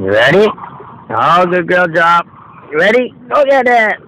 You ready? Oh, good girl, drop. You ready? Go get it.